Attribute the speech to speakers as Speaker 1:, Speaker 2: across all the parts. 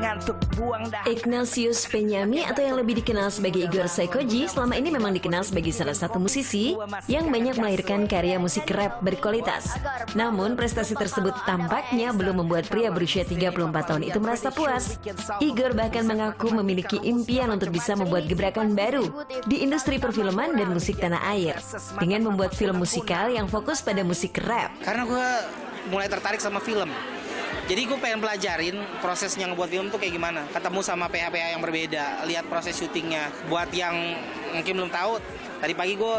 Speaker 1: ngantuk buang dah
Speaker 2: Ignatius Penyami atau yang lebih dikenal sebagai Igor Saikoji selama ini memang dikenal sebagai salah satu musisi yang banyak melahirkan karya musik rap berkualitas. Namun prestasi tersebut tampaknya belum membuat pria berusia 34 tahun itu merasa puas. Igor bahkan mengaku memiliki impian untuk bisa membuat gebrakan baru di industri perfilman dan musik tanah air dengan membuat film musikal yang fokus pada musik rap.
Speaker 3: Karena gue mulai tertarik sama film. Jadi gue pengen pelajarin prosesnya ngebuat film tuh kayak gimana. Ketemu sama PH-PH yang berbeda, lihat proses syutingnya. Buat yang mungkin belum tahu, tadi pagi gue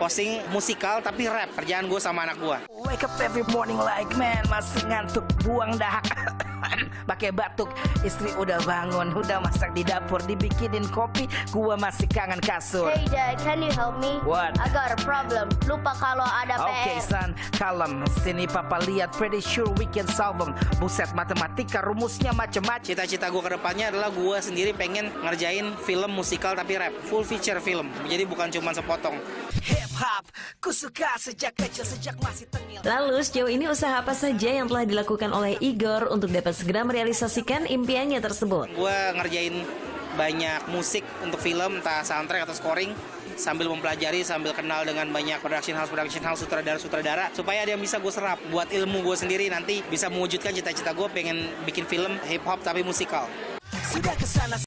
Speaker 3: posting musikal tapi rap. Kerjaan gue sama anak gue.
Speaker 1: Wake up every morning like man Masih ngantuk buang dahak Pakai batuk Istri udah bangun Udah masak di dapur Dibikinin kopi Gua masih kangen kasur
Speaker 4: Hey dad, can you help me?
Speaker 1: What?
Speaker 4: I got a problem. Lupa kalau ada
Speaker 1: Oke
Speaker 4: PR.
Speaker 1: son, kalem Sini papa lihat Pretty sure we can solve them Buset matematika Rumusnya macem-macem
Speaker 3: Cita-cita gue ke depannya adalah gue sendiri pengen ngerjain film musikal tapi rap. Full feature film. Jadi bukan cuma sepotong.
Speaker 1: Hip hop Ku suka sejak kecil Sejak masih tengil
Speaker 2: Lalu sejauh ini usaha apa saja yang telah dilakukan oleh Igor untuk dapat segera merealisasikan impiannya tersebut?
Speaker 3: Gue ngerjain banyak musik untuk film, entah soundtrack atau scoring sambil mempelajari, sambil kenal dengan banyak production house, production house, sutradara-sutradara supaya ada yang bisa gue serap buat ilmu gue sendiri nanti bisa mewujudkan cita-cita gue pengen bikin film hip hop tapi musikal.
Speaker 1: Sudah ke sana